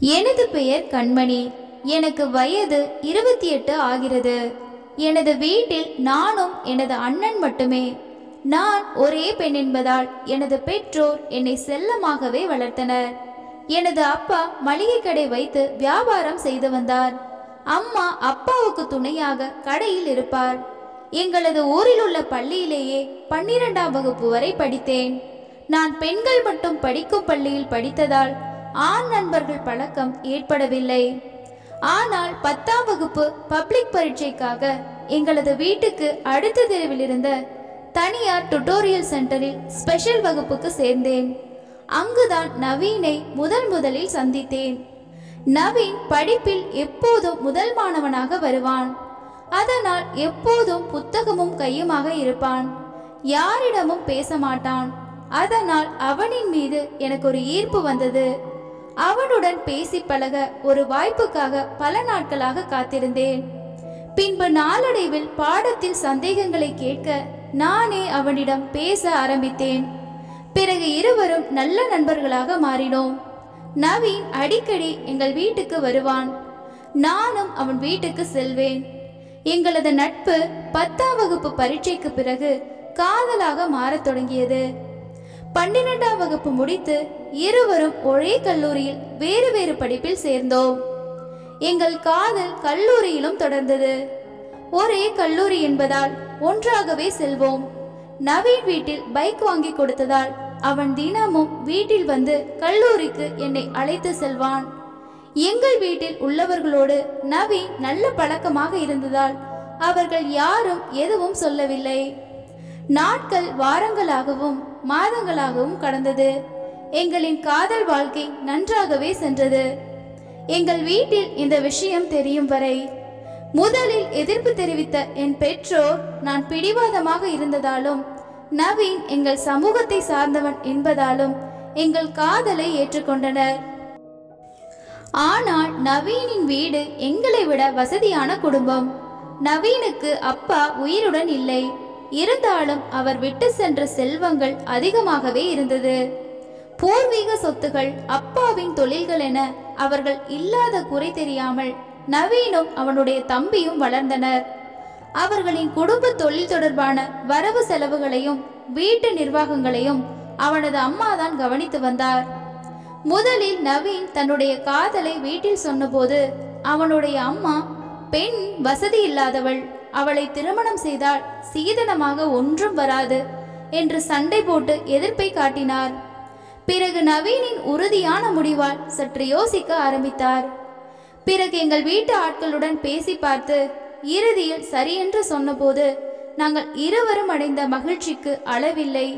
எனது பெயர் கண்மணி. எனக்கு வயது இருபத்தி எட்டு ஆகிறது. எனது வீட்டில் நானும் எனது அண்ணன் மட்டுமே. நான் ஒரே பெண் என்பதால் எனது பெற்றோர் என்னை செல்லமாகவே வளர்த்தனர். எனது அப்பா மளிகை கடை வைத்து வியாபாரம் செய்து வந்தார். அம்மா அப்பாவுக்கு துணையாக கடையில் இருப்பார். எங்களது ஊரில் உள்ள பள்ளியிலேயே பன்னிரெண்டாம் வகுப்பு வரை படித்தேன். நான் பெண்கள் மட்டும் படிக்கும் பள்ளியில் படித்ததால் ஆண் நண்பர்கள் பழக்கம் ஏற்படவில்லை. ஆனால் பத்தாம் வகுப்பு பப்ளிக் பரீட்சைக்காக எங்களது வீட்டுக்கு அடுத்த தெருவில் இருந்த தனியார் டுட்டோரியல் சென்டரில் ஸ்பெஷல் வகுப்புக்கு சேர்ந்தேன். அங்குதான் நவீனை முதல் முதலில் சந்தித்தேன். நவீன் படிப்பில் எப்போதும் முதல் மாணவனாக வருவான். அதனால் எப்போதும் புத்தகமும் கையுமாக இருப்பான். யாரிடமும் பேச மாட்டான். அதனால் அவனின் மீது எனக்கு ஒரு ஈர்ப்பு வந்தது. அவனுடன் பேசி பழக ஒரு வாய்ப்புக்காக பல நாட்களாக காத்திருந்தேன். பின்பு நாளடைவில் பாடத்தின் சந்தேகங்களை கேட்க நானே அவனிடம் பேச ஆரம்பித்தேன். பிறகு இருவரும் நல்ல நண்பர்களாக மாறினோம். நவீன் அடிக்கடி எங்கள் வீட்டுக்கு வருவான். நானும் அவன் வீட்டுக்கு செல்வேன். எங்களது நட்பு பத்தாம் வகுப்பு பரீட்சைக்கு பிறகு காதலாக மாறத் தொடங்கியது. பன்னிரெண்டாம் வகுப்பு முடித்து இருவரும் ஒரே கல்லூரியில் வேறு வேறு படிப்பில் சேர்ந்தோம். எங்கள் காதல் கல்லூரியிலும் தொடர்ந்தது. ஒரே கல்லூரி என்பதால் ஒன்றாகவே செல்வோம். நவீன் வீட்டில் பைக் வாங்கி கொடுத்ததால் அவன் தினமும் வீட்டில் வந்து கல்லூரிக்கு என்னை அழைத்து செல்வான். எங்கள் வீட்டில் உள்ளவர்களோடு நவீன் நல்ல பழக்கமாக இருந்ததால் அவர்கள் யாரும் எதுவும் சொல்லவில்லை. நாட்கள் வாரங்களாகவும் மாதங்களாகவும் கடந்தது. எங்களின் காதல் வாழ்க்கை நன்றாகவே சென்றது. எங்கள் வீட்டில் இந்த விஷயம் தெரியும் வரை முதலில் எதிர்ப்பு தெரிவித்த என் பெற்றோர் நான் பிடிவாதமாக இருந்ததாலும் நவீன் எங்கள் சமூகத்தை சார்ந்தவன் என்பதாலும் எங்கள் காதலை ஏற்றுக்கொண்டனர். ஆனால் நவீனின் வீடு எங்களை விட வசதியான குடும்பம். நவீனுக்கு அப்பா உயிருடன் இல்லை. இருந்தாலும் அவர் விட்டு சென்ற செல்வங்கள் அதிகமாகவே இருந்தது. பூர்வீக சொத்துகள் அப்பாவின் தொழில்கள் என அவர்கள் இல்லாத குறை தெரியாமல் நவீனும் அவனுடைய தம்பியும் வளர்ந்தனர். அவர்களின் குடும்ப தொழில் தொடர்பான வரவு செலவுகளையும் வீட்டு நிர்வாகங்களையும் அவனது அம்மாதான் கவனித்து வந்தார். முதலில் நவீன் தன்னுடைய காதலை வீட்டில் சொன்னபோது அவனுடைய அம்மா பெண் வசதி இல்லாதவள். அவளை திருமணம் செய்தால் சீதனமாக ஒன்றும் வராது என்று சண்டை போட்டு எதிர்ப்பை காட்டினார். பிறகு நவீனின் உறுதியான முடிவால் சற்று யோசிக்க ஆரம்பித்தார். பிறகு எங்கள் வீட்டு ஆட்களுடன் பேசி பார்த்து இறுதியில் சரியென்று சொன்னபோது நாங்கள் இருவரும் அடைந்த மகிழ்ச்சிக்கு அளவில்லை.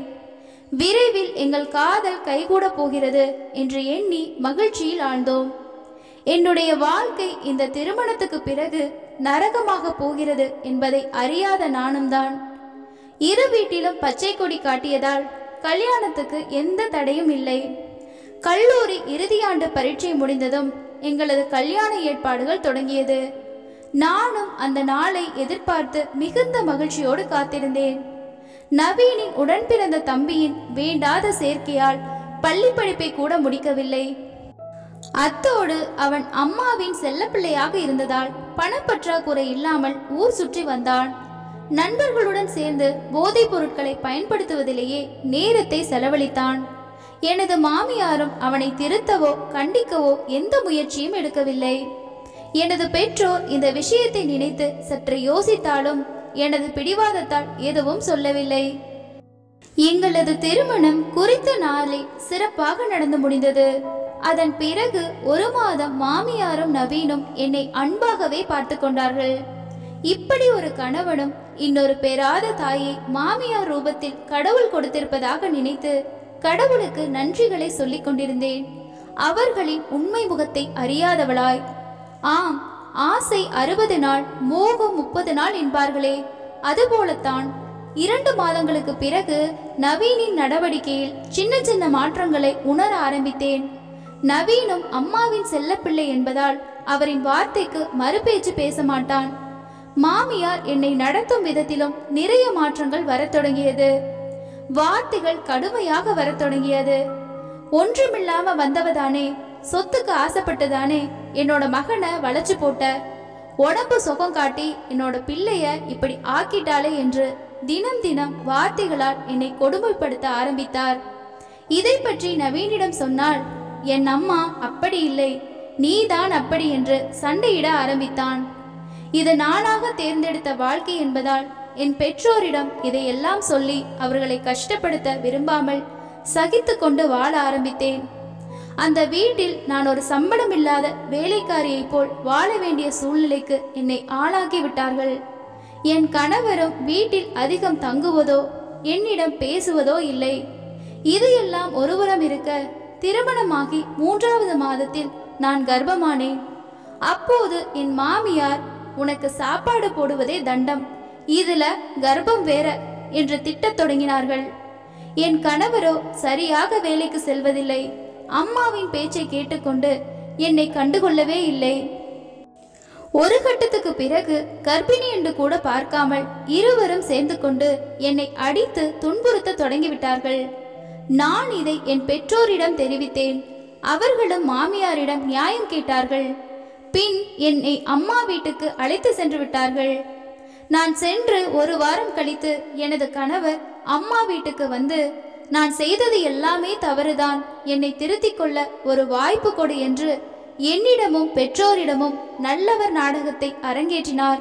விரைவில் எங்கள் காதல் கைகூட போகிறது என்று எண்ணி மகிழ்ச்சியில் ஆழ்ந்தோம். என்னுடைய வாழ்க்கை இந்த திருமணத்துக்கு பிறகு நரகமாக போகிறது என்பதை அறியாத நானும் தான் இரு வீட்டிலும் பச்சை கொடி காட்டியதால் கல்யாணத்துக்கு எந்த தடையும் இல்லை. கல்லூரி இறுதியாண்டு பரீட்சை முடிந்ததும் எங்களது கல்யாண ஏற்பாடுகள் தொடங்கியது. நானும் அந்த நாளை எதிர்பார்த்து மிகுந்த மகிழ்ச்சியோடு காத்திருந்தேன். நவீனின் உடன்பிறந்த தம்பியின் வேண்டாத சேர்க்கையால் பள்ளி படிப்பை கூட முடிக்கவில்லை. அத்தோடு அவன் அம்மாவின் செல்லப்பிள்ளையாக இருந்ததால் பணப்பற்றாக்குறை இல்லாமல் ஊர் சுற்றி வந்தான். நண்பர்களுடன் சேர்ந்து போதைப் பொருட்களை பயன்படுத்துவதிலேயே நேரத்தை செலவழித்தான். எனது மாமியாரும் அவனை திருத்தவோ கண்டிக்கவோ எந்த முயற்சியும் எடுக்கவில்லை. எனது பெற்றோர் இந்த விஷயத்தை நினைத்து சற்று யோசித்தாலும் எனது பிடிவாதத்தால் எதுவும் சொல்லவில்லை. எங்களது திருமணம் குறித்த நாளில் சிறப்பாக நடந்து முடிந்தது. அதன் பிறகு ஒரு மாதம் மாமியாரும் நவீனும் என்னை அன்பாகவே பார்த்து கொண்டார்கள். இப்படி ஒரு கணவனும் இன்னொரு பெறாத தாயை மாமியார் ரூபத்தில் கடவுள் கொடுத்திருப்பதாக நினைத்து கடவுளுக்கு நன்றிகளை சொல்லிக் கொண்டிருந்தேன். அவர்களின் உண்மை முகத்தை அறியாதவளாய். ஆம் ஆசை அறுபது நாள் மோகம் முப்பது நாள் என்பார்களே. அதுபோலத்தான் இரண்டு மாதங்களுக்கு பிறகு நவீனின் நடவடிக்கையில் சின்ன சின்ன மாற்றங்களை உணர ஆரம்பித்தேன். நவீனும் அம்மாவின் செல்லப்பிள்ளை என்பதால் அவரின் வார்த்தைக்கு மறுபேச்சு பேச மாட்டான் மாமியார் என்னை நடத்தும் விதத்திலும் நிறைய மாற்றங்கள் வரத் தொடங்கியது. வார்த்தைகள் கடுமையாக வரத் தொடங்கியது. ஒன்றுமில்லாம வந்தவதானே சொத்துக்கு ஆசைப்பட்டுதானே என்னோட மகனை வளைச்சு போட்ட. உடம்பு சுகம் காட்டி என்னோட பிள்ளைய இப்படி ஆக்கிட்டாளே என்று தினம் தினம் வார்த்தைகளால் என்னை கொடுமைப்படுத்த ஆரம்பித்தார். இதை பற்றி நவீனிடம் சொன்னால் என் அம்மா அப்படி இல்லை. நீதான் அப்படி என்று சண்டையிட ஆரம்பித்தான். இது நானாக தேர்ந்தெடுத்த வாழ்க்கை என்பதால் என் பெற்றோரிடம் இதையெல்லாம் சொல்லி அவர்களை கஷ்டப்படுத்த விரும்பாமல் சகித்து கொண்டு வாழ ஆரம்பித்தேன். அந்த வீட்டில் நான் ஒரு சம்பளம் இல்லாத வேலைக்காரியைப் போல் வாழ வேண்டிய சூழ்நிலைக்கு என்னை ஆளாக்கி விட்டார்கள். என் கணவரும் வீட்டில் அதிகம் தங்குவதோ என்னிடம் பேசுவதோ இல்லை. இது எல்லாம் ஒருபுறம் இருக்க திருமணமாகி மூன்றாவது மாதத்தில் நான் கர்ப்பமானேன். அப்போது என் மாமியார் உனக்கு சாப்பாடு போடுவதே தண்டம். இதுல கர்ப்பம் வேற என்று திட்டத் தொடங்கினார்கள். என் கணவரோ சரியாக வேலைக்கு செல்வதில்லை. அம்மாவின் பேச்சை கேட்டுக்கொண்டு என்னை கண்டுகொள்ளவே இல்லை. ஒரு கட்டத்துக்கு பிறகு கர்ப்பிணி என்று கூட பார்க்காமல் இருவரும் சேர்ந்து கொண்டு என்னை அடித்து துன்புறுத்த தொடங்கிவிட்டார்கள். நான் இதை என் பெற்றோரிடம் தெரிவித்தேன். அவர்களும் மாமியாரிடம் நியாயம் கேட்டார்கள். பின் என்னை அம்மா வீட்டுக்கு அழைத்து சென்று விட்டார்கள். நான் சென்று ஒரு வாரம் கழித்து எனது கணவர் அம்மா வீட்டுக்கு வந்து நான் செய்தது எல்லாமே தவறுதான். என்னை திருத்திக் கொள்ள ஒரு வாய்ப்பு கொடு என்று என்னிடமும் பெற்றோரிடமும் நல்லவர் நாடகத்தை அரங்கேற்றினார்.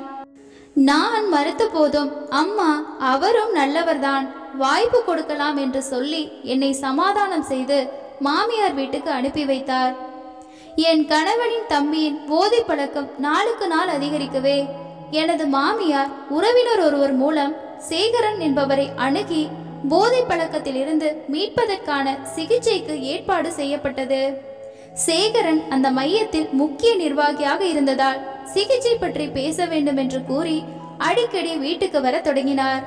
நான் மறுத்த போதும் அம்மா அவரும் நல்லவர்தான். வாய்ப்பு கொடுக்கலாம் என்று சொல்லி என்னை சமாதானம் செய்து மாமியார் வீட்டுக்கு அனுப்பி வைத்தார். என் கணவனின் தம்பியின் போதை பழக்கம் நாளுக்கு நாள் அதிகரிக்கவே எனது மாமியார் உறவினர் ஒருவர் மூலம் சேகரன் என்பவரை அணுகி போதை பழக்கத்திலிருந்து மீட்பதற்கான சிகிச்சைக்கு ஏற்பாடு செய்யப்பட்டது. சேகரன் அந்த மையத்தில் முக்கிய நிர்வாகியாக இருந்ததால் சிகிச்சை பற்றி பேச வேண்டும் என்று கூறி அடிக்கடி வீட்டுக்கு வர தொடங்கினார்.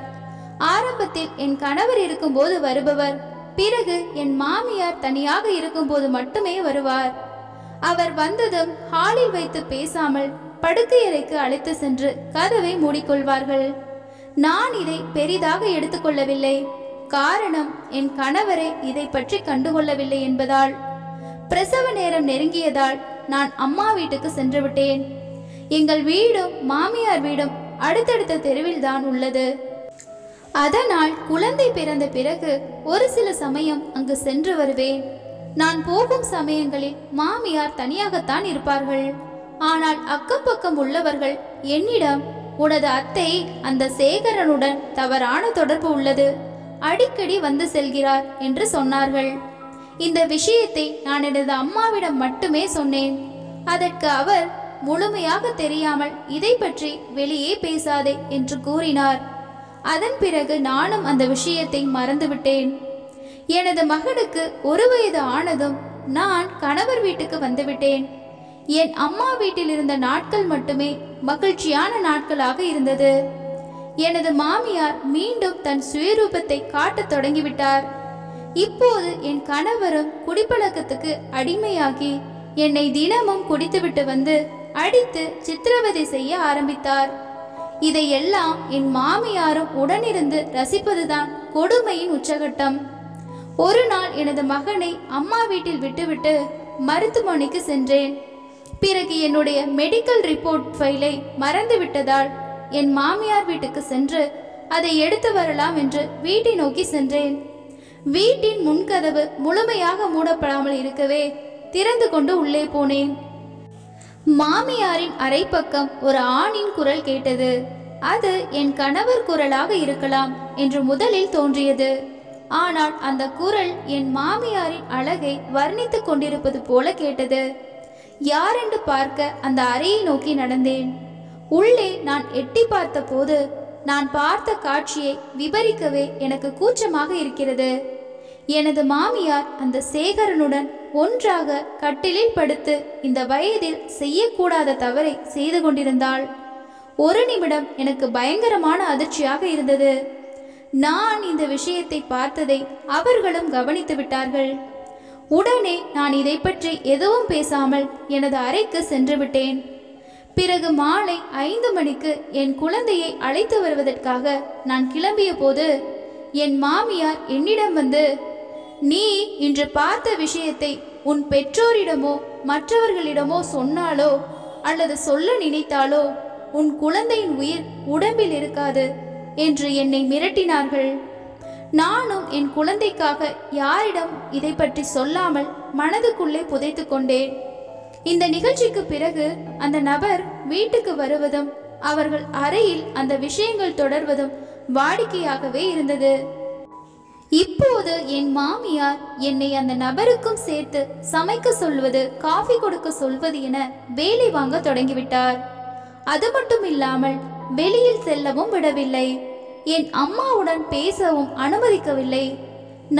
ஆரம்பத்தில் என் கணவர் இருக்கும்போது வருபவர். பிறகு என் மாமியார் தனியாக இருக்கும்போது மட்டுமே வருவார். அவர் வந்ததும் ஹாலில் வைத்து பேசாமல் படுக்கையறைக்கு அழைத்து சென்று கதவை மூடிக்கொள்வார்கள். நான் இதை பெரிதாக எடுத்துக்கொள்ளவில்லை. காரணம் என் கணவரை இதை பற்றி கண்டுகொள்ளவில்லை என்பதால். பிரசவ நேரம் நெருங்கியதால் நான் அம்மா வீட்டுக்கு சென்று விட்டேன். எங்கள் வீடும் மாமியார் வீடும் அடுத்தடுத்த தெருவில் தான் உள்ளது. அதனால் குழந்தை பிறந்த பிறகு ஒரு சில சமயம் அங்கு சென்று வருவேன். நான் போகும் சமயங்களில் மாமியார் தனியாகத்தான் இருப்பார்கள். ஆனால் அக்கம் பக்கம் உள்ளவர்கள் என்னிடம் உனது அத்தை அந்த சேகரனுடன் தவறான தொடர்பு உள்ளது. அடிக்கடி வந்து செல்கிறார் என்று சொன்னார்கள். இந்த விஷயத்தை நான் எனது அம்மாவிடம் மட்டுமே சொன்னேன். அதற்கு அவர் முழுமையாக தெரியாமல் இதை பற்றி வெளியே பேசாதே என்று கூறினார். அதன் பிறகு நானும் அந்த விஷயத்தை மறந்துவிட்டேன். எனது மகனுக்கு ஒரு வயது ஆனதும் நான் கணவர் வீட்டுக்கு வந்துவிட்டேன். என் அம்மா வீட்டில் இருந்த நாட்கள் மட்டுமே மகிழ்ச்சியான நாட்களாக இருந்தது. எனது மாமியார் மீண்டும் தன் சுயரூபத்தை காட்டத் தொடங்கிவிட்டார். இப்போது என் கணவரும் குடிப்பழக்கத்துக்கு அடிமையாகி என்னை தினமும் குடித்துவிட்டு வந்து அடித்து சித்திரவதை செய்ய ஆரம்பித்தார். இதையெல்லாம் என் மாமியாரும் உடனிருந்து ரசிப்பதுதான் கொடுமையின் உச்சகட்டம். ஒரு நாள் எனது மகனை அம்மா வீட்டில் விட்டுவிட்டு மருத்துவமனைக்கு சென்றேன். பிறகு என்னுடைய மெடிக்கல் ரிப்போர்ட் ஃபைலை மறந்து விட்டதால் என் மாமியார் வீட்டுக்கு சென்று அதை எடுத்து வரலாம் என்று வீட்டை நோக்கி சென்றேன். வீட்டின் முன்கதவு முழுமையாக மூடப்படாமல் இருக்கவே திறந்து கொண்டு உள்ளே போனேன். மாமியாரின் அரைப்பக்கம் ஒரு ஆணின் குரல் கேட்டது. அது என் கணவர் குரலாக இருக்கலாம் என்று முதலில் தோன்றியது. ஆனால் அந்த குரல் என் மாமியாரின் அழகை வர்ணித்துக் கொண்டிருப்பது போல கேட்டது. யாரென்று பார்க்க அந்த அறையை நோக்கி நடந்தேன். உள்ளே நான் எட்டி பார்த்தபோது நான் பார்த்த காட்சியை விவரிக்கவே எனக்கு கூச்சமாக இருக்கிறது. எனது மாமியார் அந்த சேகரனுடன் ஒன்றாக கட்டிலில் படுத்து இந்த வயதில் செய்யக்கூடாத தவறை செய்து கொண்டிருந்தாள். ஒரு நிமிடம் எனக்கு பயங்கரமான அதிர்ச்சியாக இருந்தது. நான் இந்த விஷயத்தை பார்த்ததை அவர்களும் கவனித்து விட்டார்கள். உடனே நான் இதை பற்றி எதுவும் பேசாமல் எனது அறைக்கு சென்று விட்டேன். பிறகு மாலை ஐந்து மணிக்கு என் குழந்தையை அழைத்து வருவதற்காக நான் கிளம்பிய போது என் மாமியார் என்னிடம் வந்து நீ இன்று பார்த்த விஷயத்தை உன் பெற்றோரிடமோ மற்றவர்களிடமோ சொன்னாலோ அல்லது சொல்ல நினைத்தாலோ உன் குழந்தையின் உயிர் உடம்பில் இருக்காது என்று என்னை மிரட்டினார்கள். நானும் என் குழந்தைக்காக யாரிடம் இதை பற்றி சொல்லாமல் மனதுக்குள்ளே புதைத்து கொண்டேன். இந்த நிகழ்ச்சிக்கு பிறகு அந்த நபர் வீட்டுக்கு வருவதும் அவர்கள் அறையில் அந்த விஷயங்கள் தொடர்வதும் வாடிக்கையாகவே இருந்தது. இப்போது என் மாமியார் என்னை அந்த நபருக்கும் சேர்த்து சமைக்க சொல்வது காஃபி கொடுக்க சொல்வது என வேலை வாங்க தொடங்கிவிட்டார். அது மட்டும் இல்லாமல் வெளியில் செல்லவும் விடவில்லை. என் அம்மாவுடன் பேசவும் அனுமதிக்கவில்லை.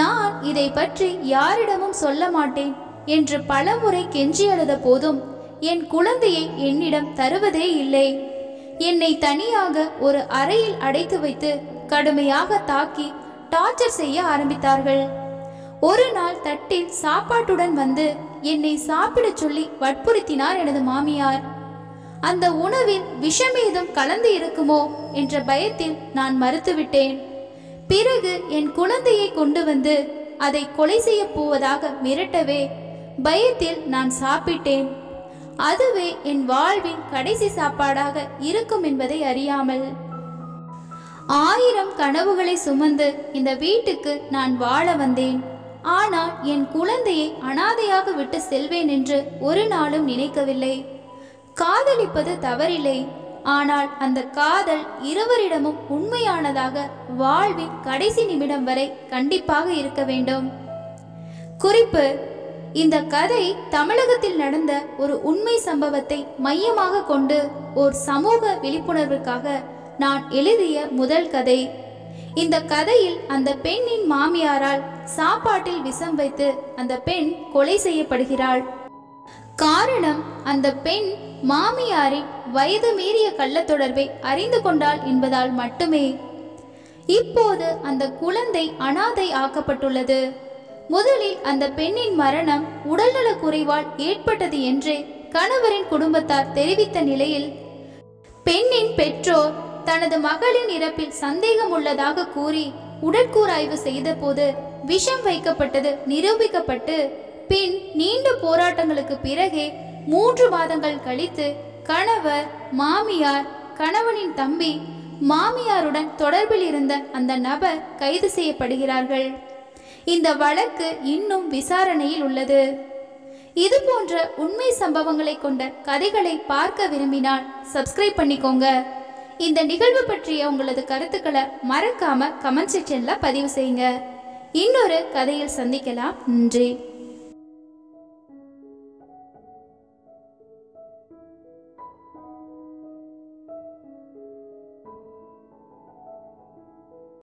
நான் இதை பற்றி யாரிடமும் சொல்ல மாட்டேன் என்று பலமுறை கெஞ்சி அழுத போதும் என் குழந்தையை என்னிடம் தருவதே இல்லை. என்னை தனியாக ஒரு அறையில் அடைத்து வைத்து கடுமையாக தாக்கி டார்ச்சர் செய்ய ஆரம்பித்தார்கள். ஒரு நாள் தட்டில் சாப்பாட்டுடன் வந்து என்னை சாப்பிடச் சொல்லி வற்புறுத்தினார் எனது மாமியார். அந்த உணவில் விஷமேதும் கலந்து இருக்குமோ என்ற பயத்தில் நான் மறுத்துவிட்டேன். பிறகு என் குழந்தையை கொண்டு வந்து அதை கொலை செய்ய போவதாக மிரட்டவே பயத்தில் நான் சாப்பிட்டேன். அதுவே என் வாழ்வின் கடைசி சாப்பாடாக இருக்கும் என்பதை அறியாமல். ஆயிரம் கனவுகளை சுமந்து இந்த வீட்டுக்கு நான் வாழ வந்தேன். ஆனால் என் குழந்தையை அனாதையாக விட்டு செல்வேன் என்று ஒரு நாளும் நினைக்கவில்லை. காதலிப்பது தவறில்லை. ஆனால் அந்த காதல் இருவரிடமும் உண்மையானதாக வாழ்வின் கடைசி நிமிடம் வரை கண்டிப்பாக இருக்க வேண்டும். குறிப்பு இந்த கதை தமிழகத்தில் நடந்த ஒரு உண்மை சம்பவத்தை மையமாக கொண்டு ஓர் சமூக விழிப்புணர்வுக்காக நான் எழுதிய முதல் கதை. இந்த கதையில் அந்த பெண்ணின் மாமியாரால் சாப்பாட்டில் விஷம் வைத்து அந்த பெண் கொலை செய்யப்படுகிறாள். காரணம் அந்த பெண் மாமியாரின் வயது மீறிய கள்ள தொடர்பை அறிந்து கொண்டாள் என்பதால் மட்டுமே. இப்போது அந்த குழந்தை அனாதை ஆக்கப்பட்டுள்ளது. முதலில் அந்த பெண்ணின் மரணம் உடல்நலக் குறைவால் ஏற்பட்டது என்று கணவரின் குடும்பத்தார் தெரிவித்த நிலையில் பெண்ணின் பெற்றோர் தனது மகளின் இறப்பில் சந்தேகம் உள்ளதாக கூறி உடற்கூராய்வு செய்தபோது விஷம் வைக்கப்பட்டது நிரூபிக்கப்பட்டு பின் நீண்ட போராட்டங்களுக்கு பிறகே மூன்று மாதங்கள் கழித்து கணவர் மாமியார் கணவனின் தம்பி மாமியாருடன் தொடர்பில் இருந்த அந்த நபர் கைது செய்யப்படுகிறார்கள். இந்த வழக்கு இன்னும் விசாரணையில் உள்ளது. இது போன்ற உண்மை சம்பவங்களை கொண்ட கதைகளை பார்க்க விரும்பினால் சப்ஸ்கிரைப் பண்ணிக்கோங்க. இந்த நிகழ்வு பற்றிய உங்களது கருத்துக்களை மறக்காம கமெண்ட் செக்ஷன்ல பதிவு செய்யுங்க. இன்னொரு கதையில் சந்திக்கலாம். நன்றி.